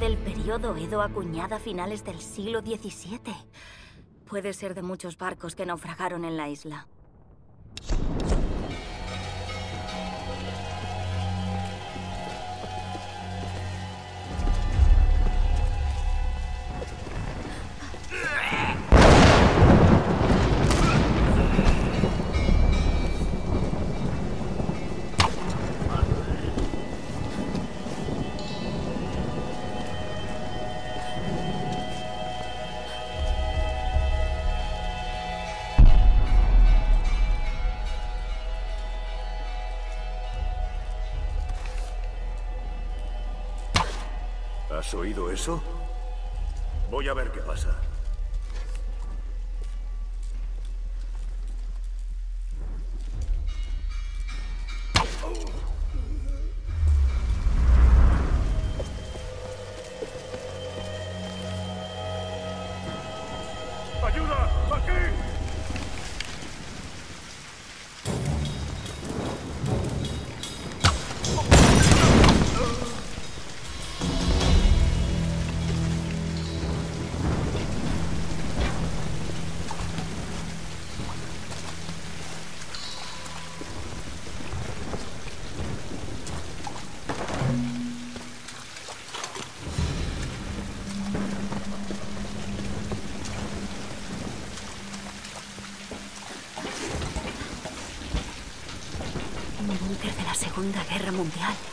del periodo Edo acuñada a finales del siglo XVII. Puede ser de muchos barcos que naufragaron en la isla. ¿Has oído eso? Voy a ver qué pasa. Mundial.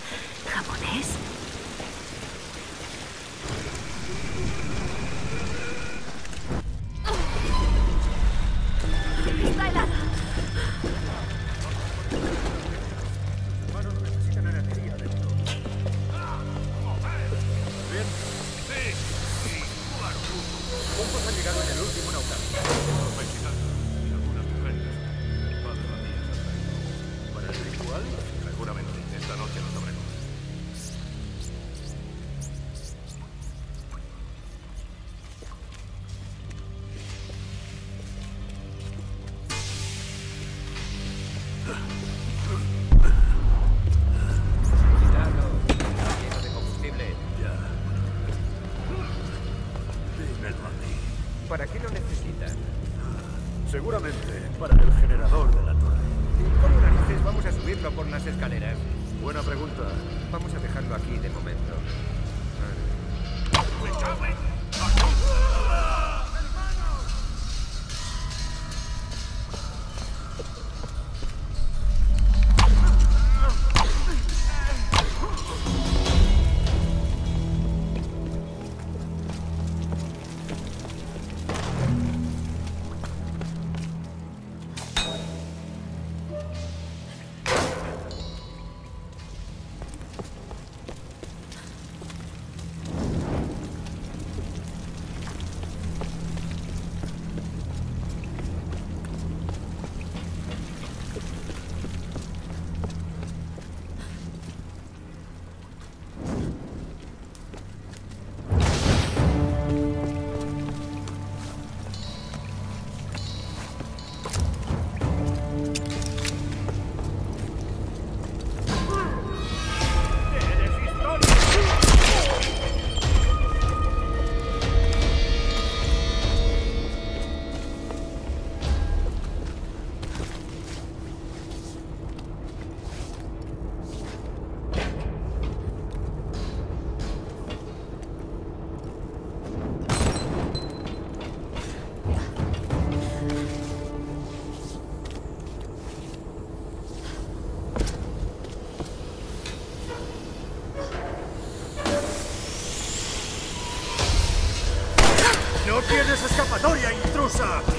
sir!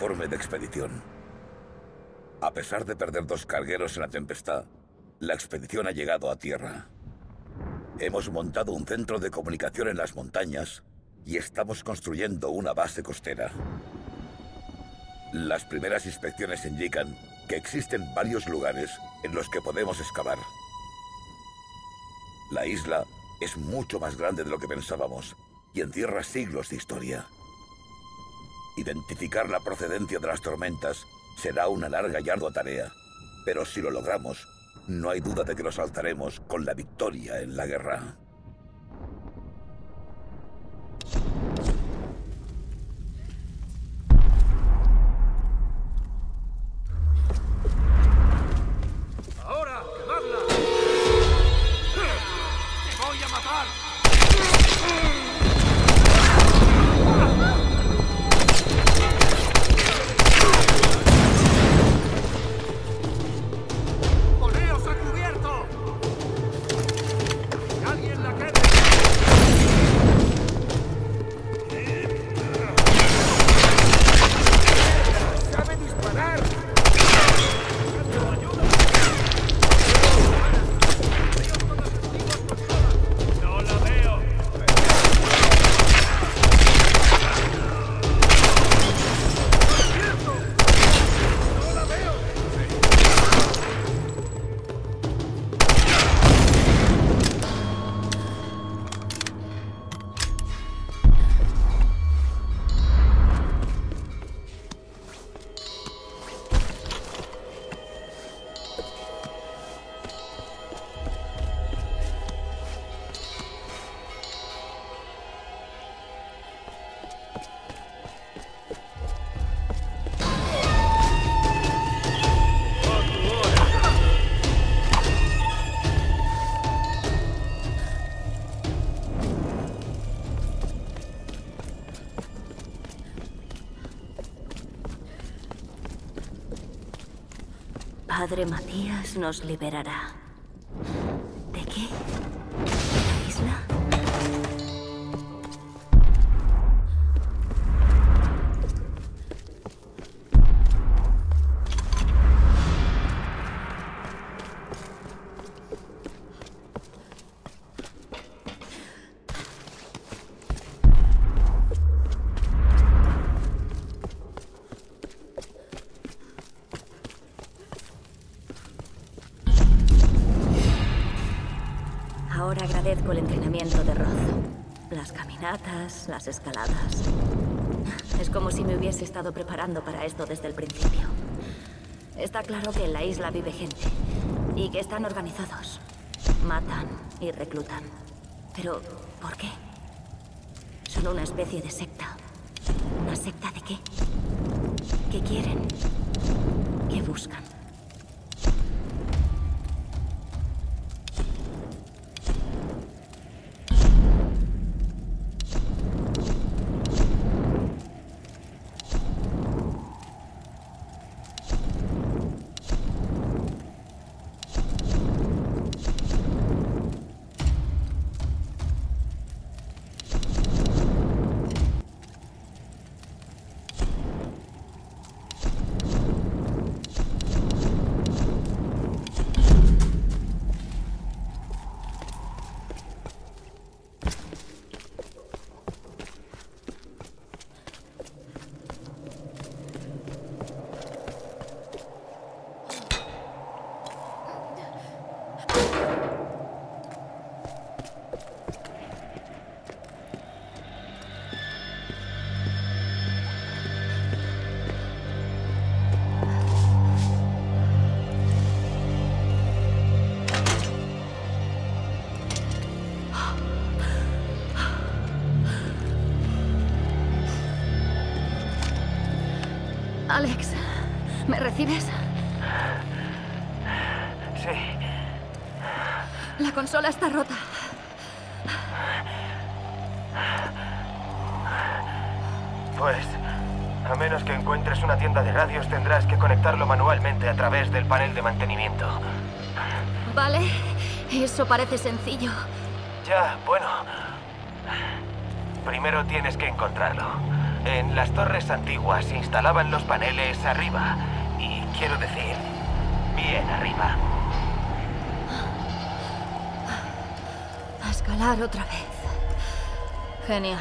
Informe de expedición. A pesar de perder dos cargueros en la tempestad, la expedición ha llegado a tierra. Hemos montado un centro de comunicación en las montañas y estamos construyendo una base costera. Las primeras inspecciones indican que existen varios lugares en los que podemos excavar. La isla es mucho más grande de lo que pensábamos y encierra siglos de historia. Identificar la procedencia de las tormentas será una larga y ardua tarea, pero si lo logramos, no hay duda de que lo saltaremos con la victoria en la guerra. Padre Matías nos liberará. Las escaladas. Es como si me hubiese estado preparando para esto desde el principio. Está claro que en la isla vive gente y que están organizados. Matan y reclutan. Pero, ¿por qué? Son una especie de secta. ¿Una secta de qué? ¿Qué quieren? ¿Qué buscan? Alex, ¿me recibes? Sí. La consola está rota. Pues, a menos que encuentres una tienda de radios, tendrás que conectarlo manualmente a través del panel de mantenimiento. Vale, eso parece sencillo. Ya, bueno. Primero tienes que encontrarlo. En las torres antiguas se instalaban los paneles arriba. Y quiero decir, bien arriba. A escalar otra vez. Genial.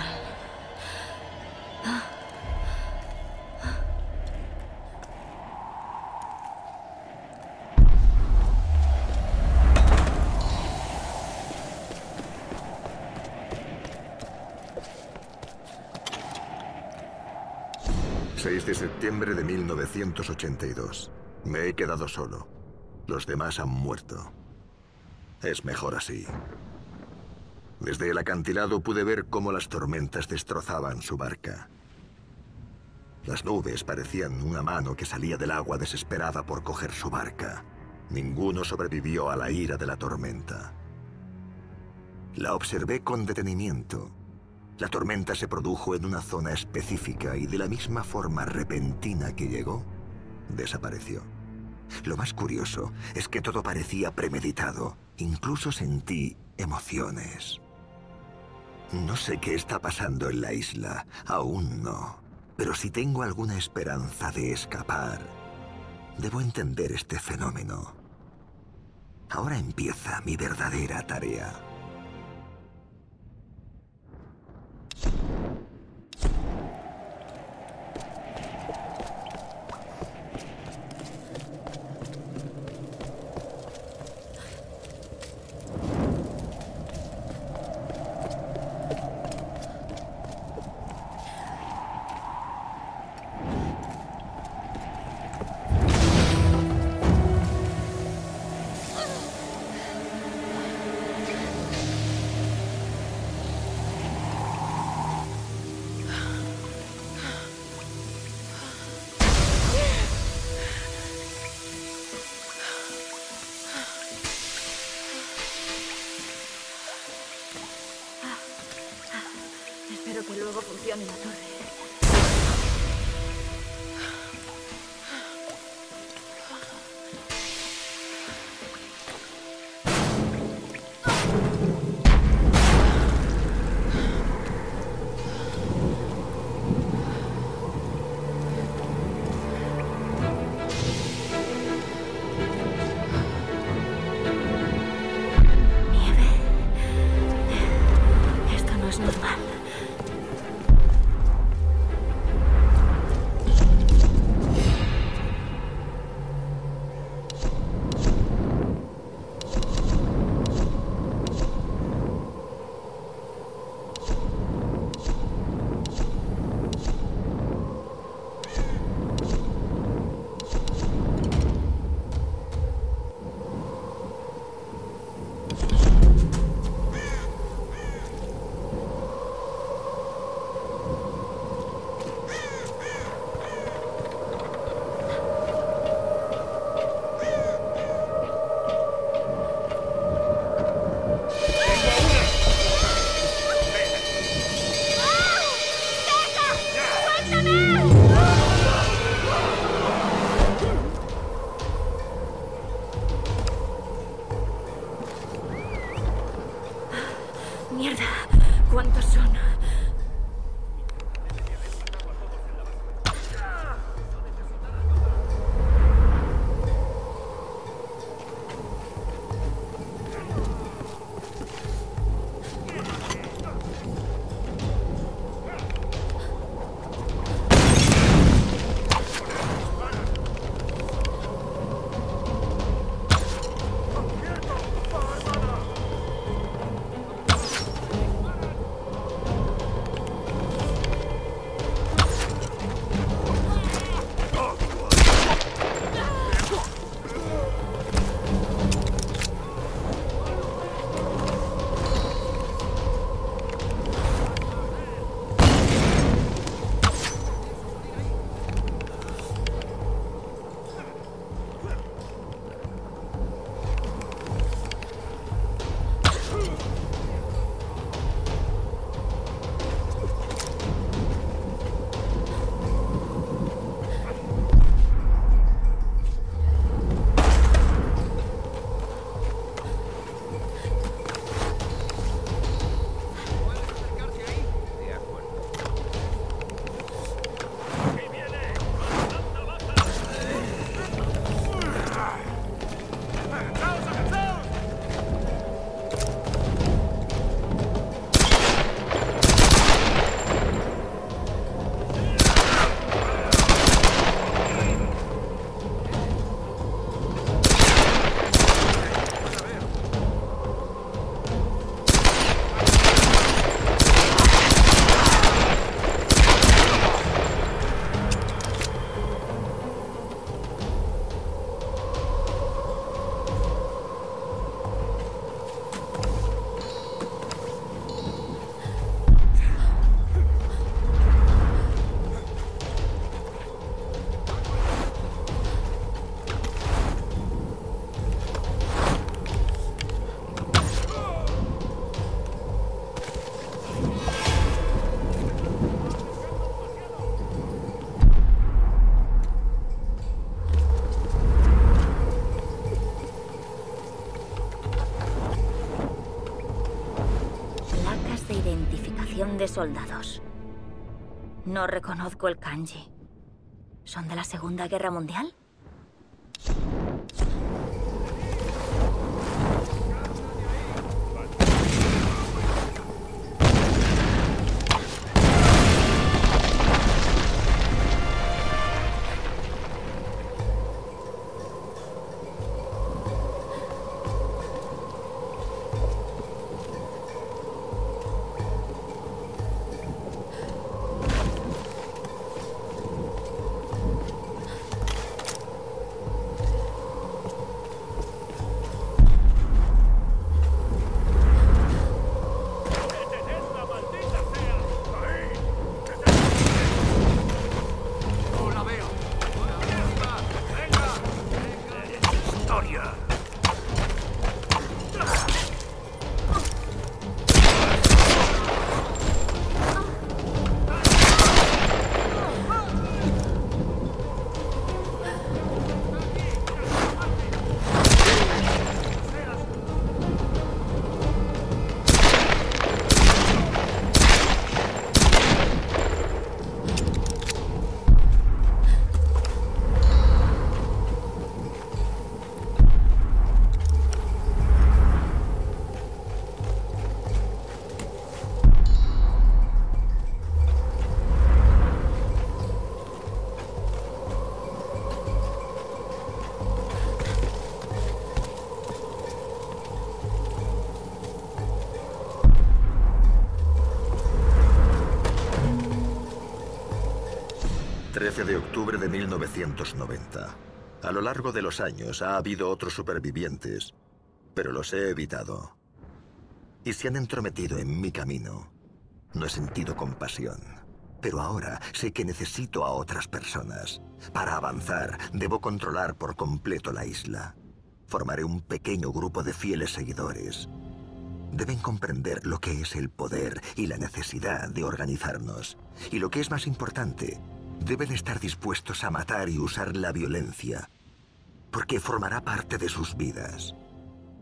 6 de septiembre de 1982. Me he quedado solo. Los demás han muerto. Es mejor así. Desde el acantilado pude ver cómo las tormentas destrozaban su barca. Las nubes parecían una mano que salía del agua desesperada por coger su barca. Ninguno sobrevivió a la ira de la tormenta. La observé con detenimiento la tormenta se produjo en una zona específica y de la misma forma repentina que llegó, desapareció. Lo más curioso es que todo parecía premeditado. Incluso sentí emociones. No sé qué está pasando en la isla, aún no. Pero si tengo alguna esperanza de escapar, debo entender este fenómeno. Ahora empieza mi verdadera tarea. Thank you. Mierda, ¿cuántos son? De soldados. No reconozco el kanji. ¿Son de la Segunda Guerra Mundial? De octubre de 1990. A lo largo de los años ha habido otros supervivientes, pero los he evitado. Y se han entrometido en mi camino. No he sentido compasión. Pero ahora sé que necesito a otras personas. Para avanzar, debo controlar por completo la isla. Formaré un pequeño grupo de fieles seguidores. Deben comprender lo que es el poder y la necesidad de organizarnos. Y lo que es más importante, deben estar dispuestos a matar y usar la violencia, porque formará parte de sus vidas.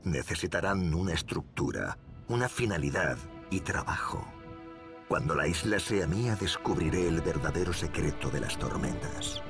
Necesitarán una estructura, una finalidad y trabajo. Cuando la isla sea mía, descubriré el verdadero secreto de las tormentas.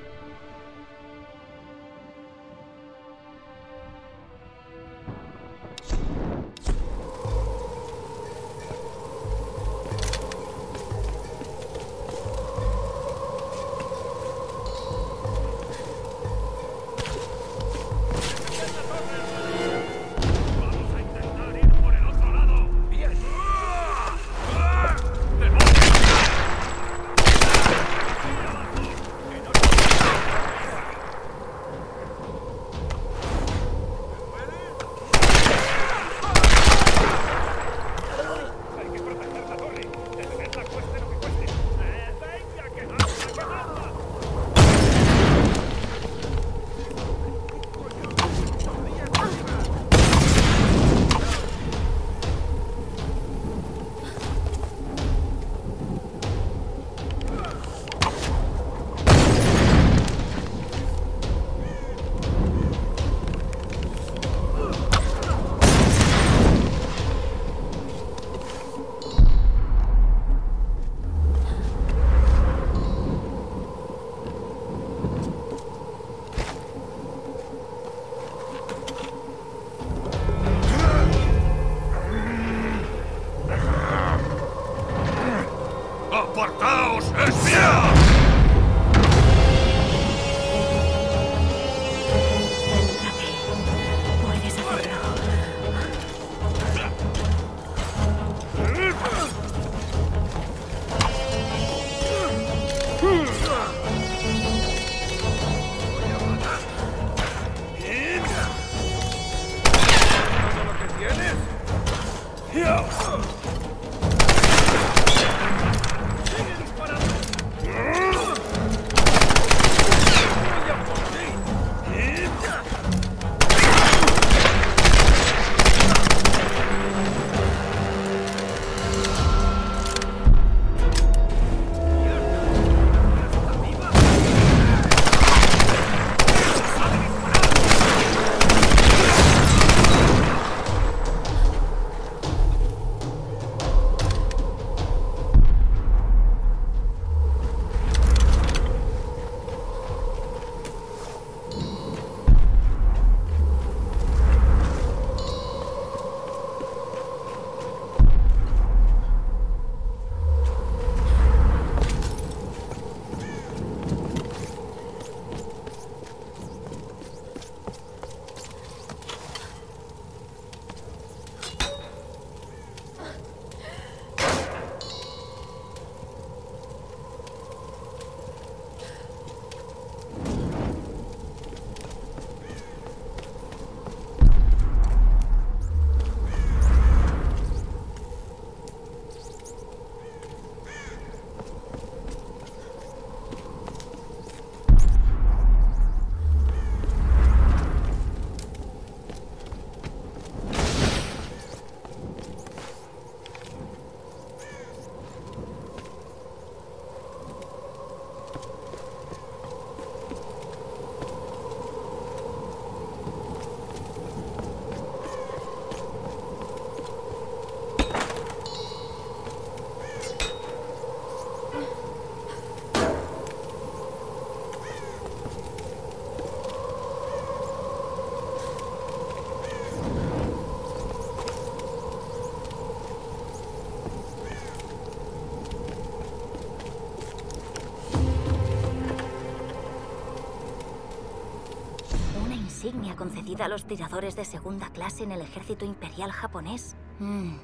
Concedida a los tiradores de segunda clase en el ejército imperial japonés. Mm,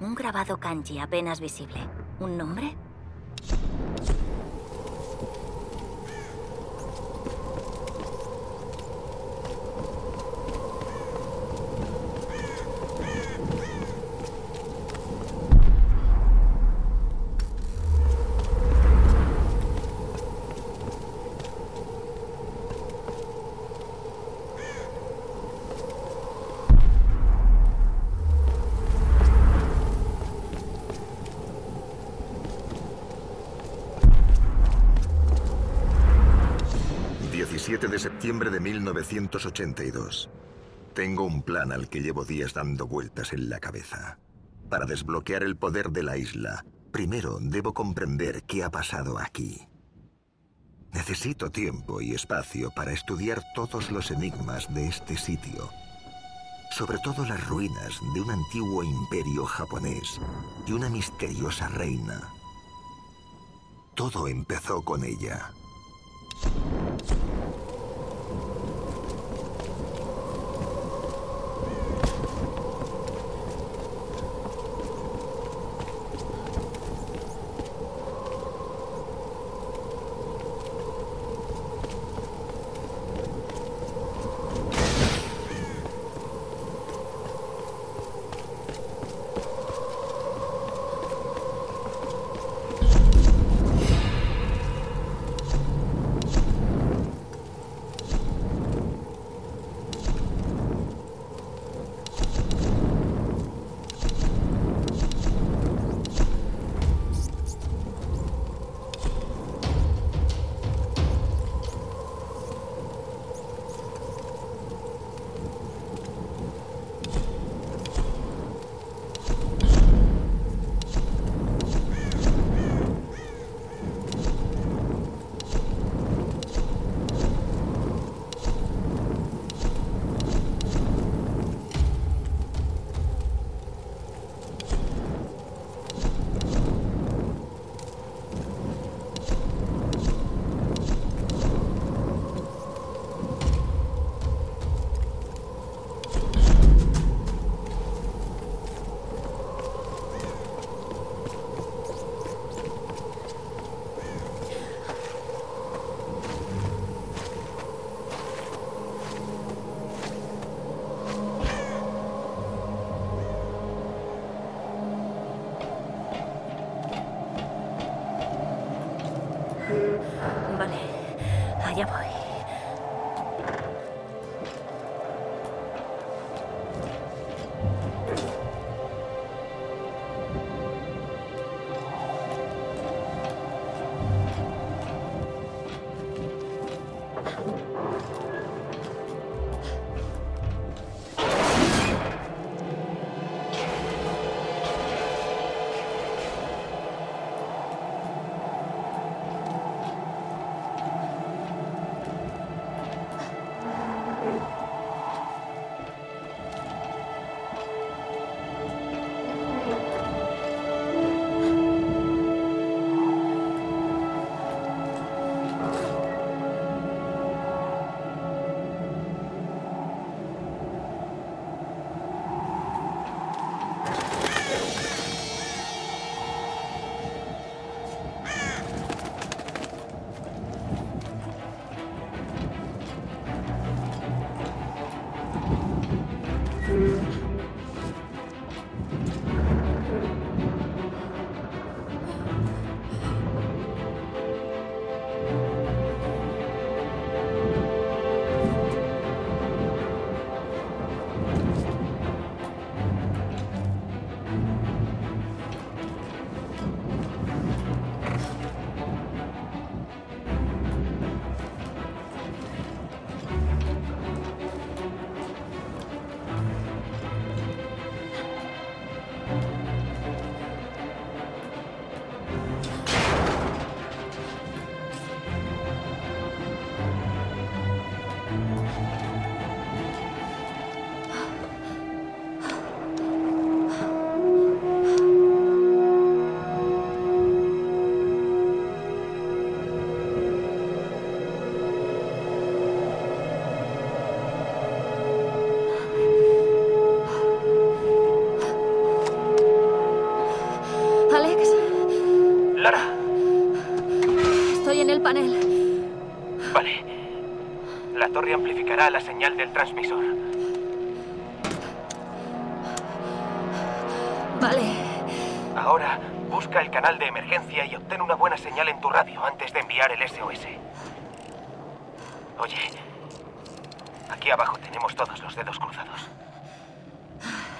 un grabado kanji apenas visible. ¿Un nombre? 7 de septiembre de 1982. Tengo un plan al que llevo días dando vueltas en la cabeza. Para desbloquear el poder de la isla, primero debo comprender qué ha pasado aquí. Necesito tiempo y espacio para estudiar todos los enigmas de este sitio. Sobre todo las ruinas de un antiguo imperio japonés y una misteriosa reina. Todo empezó con ella. La señal del transmisor. Vale. Ahora, busca el canal de emergencia y obtén una buena señal en tu radio antes de enviar el SOS. Oye, aquí abajo tenemos todos los dedos cruzados.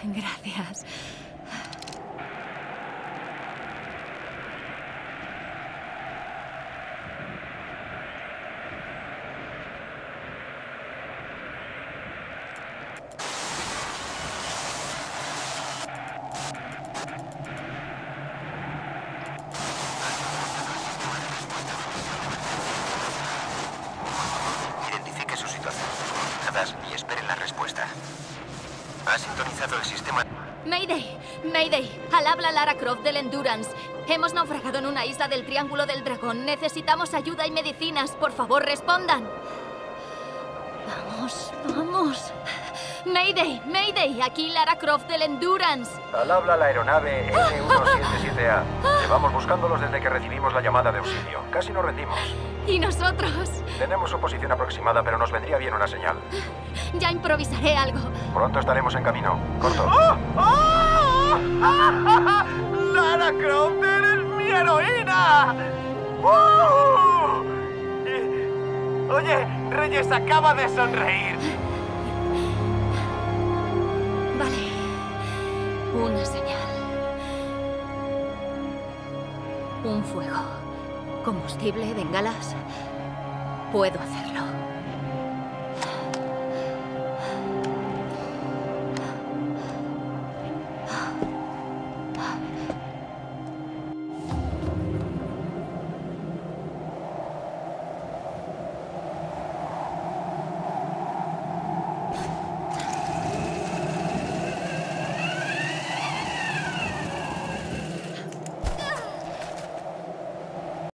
Gracias. Endurance. Hemos naufragado en una isla del Triángulo del Dragón. Necesitamos ayuda y medicinas. Por favor, respondan. Vamos, vamos. Mayday, Mayday, aquí Lara Croft del Endurance. Al habla la aeronave N177A. Llevamos buscándolos desde que recibimos la llamada de auxilio. Casi nos rendimos. ¿Y nosotros? Tenemos su posición aproximada, pero nos vendría bien una señal. Ya improvisaré algo. Pronto estaremos en camino. Corto. ¡Lara Croft, eres mi heroína! ¡Uh! Oye, Reyes acaba de sonreír. Vale. Una señal. Un fuego. Combustible, bengalas. Puedo hacerlo.